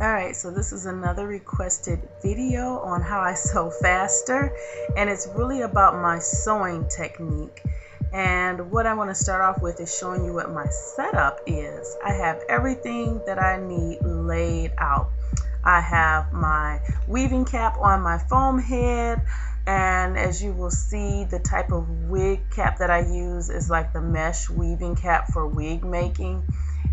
Alright, so this is another requested video on how I sew faster and it's really about my sewing technique and what I want to start off with is showing you what my setup is. I have everything that I need laid out. I have my weaving cap on my foam head and as you will see the type of wig cap that I use is like the mesh weaving cap for wig making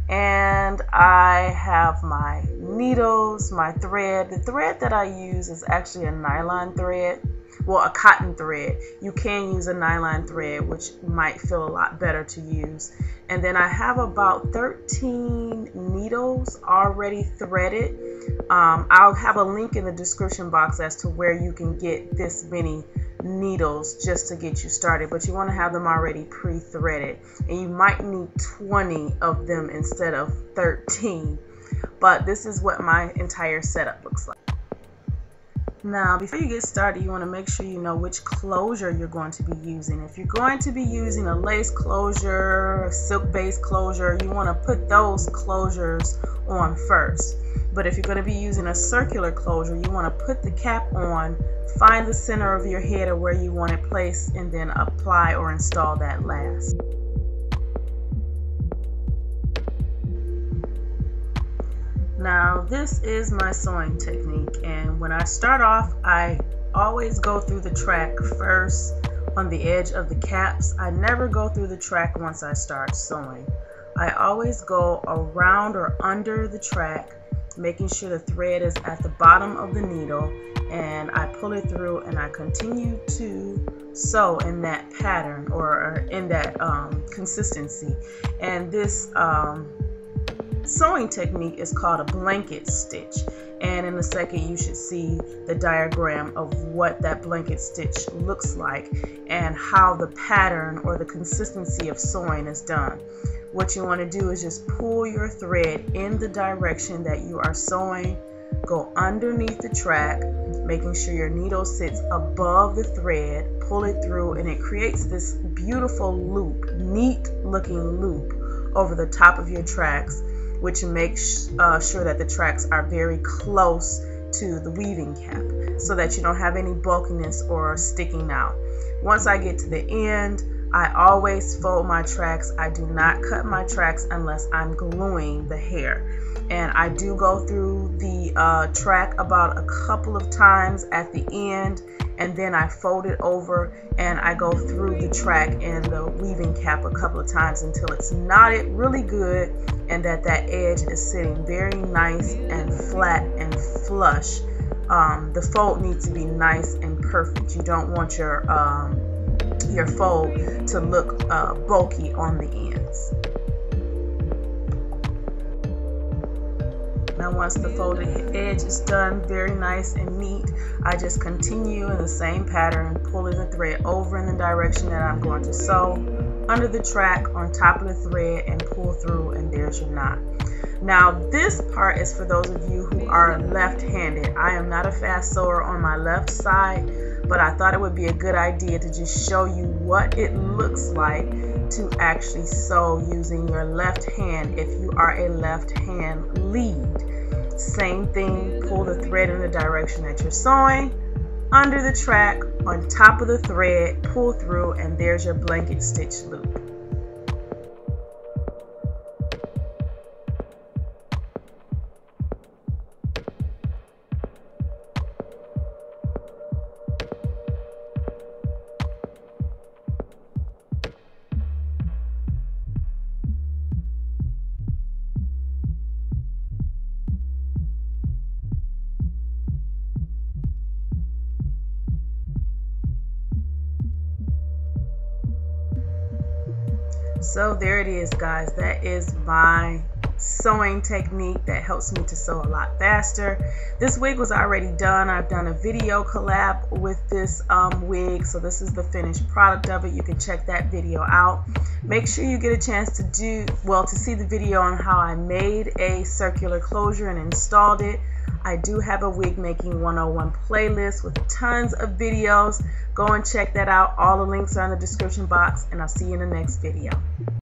and I have my needles, my thread. The thread that I use is actually a nylon thread, well, a cotton thread. You can use a nylon thread, which might feel a lot better to use. And then I have about 13 needles already threaded. Um, I'll have a link in the description box as to where you can get this many needles just to get you started, but you want to have them already pre-threaded. And you might need 20 of them instead of 13. But this is what my entire setup looks like. Now, before you get started, you want to make sure you know which closure you're going to be using. If you're going to be using a lace closure, a silk-based closure, you want to put those closures on first. But if you're going to be using a circular closure, you want to put the cap on Find the center of your head or where you want it placed and then apply or install that last. Now this is my sewing technique and when I start off I always go through the track first on the edge of the caps. I never go through the track once I start sewing. I always go around or under the track making sure the thread is at the bottom of the needle and I pull it through and I continue to sew in that pattern or in that um, consistency. And this um, sewing technique is called a blanket stitch and in a second you should see the diagram of what that blanket stitch looks like and how the pattern or the consistency of sewing is done. What you want to do is just pull your thread in the direction that you are sewing. Go underneath the track making sure your needle sits above the thread. Pull it through and it creates this beautiful loop neat looking loop over the top of your tracks which makes uh, sure that the tracks are very close to the weaving cap so that you don't have any bulkiness or sticking out once I get to the end I always fold my tracks. I do not cut my tracks unless I'm gluing the hair. And I do go through the uh, track about a couple of times at the end and then I fold it over and I go through the track and the weaving cap a couple of times until it's knotted really good and that that edge is sitting very nice and flat and flush. Um, the fold needs to be nice and perfect. You don't want your um, your fold to look uh, bulky on the ends. Now once the folded edge is done, very nice and neat, I just continue in the same pattern, pulling the thread over in the direction that I'm going to sew, under the track, on top of the thread, and pull through, and there's your knot. Now this part is for those of you who are left-handed. I am not a fast sewer on my left side, but I thought it would be a good idea to just show you what it looks like to actually sew using your left hand if you are a left hand lead. Same thing, pull the thread in the direction that you're sewing, under the track, on top of the thread, pull through, and there's your blanket stitch loop. So there it is guys. That is my sewing technique that helps me to sew a lot faster. This wig was already done. I've done a video collab with this um, wig. So this is the finished product of it. You can check that video out. Make sure you get a chance to do, well, to see the video on how I made a circular closure and installed it. I do have a wig making 101 playlist with tons of videos. Go and check that out. All the links are in the description box and I'll see you in the next video.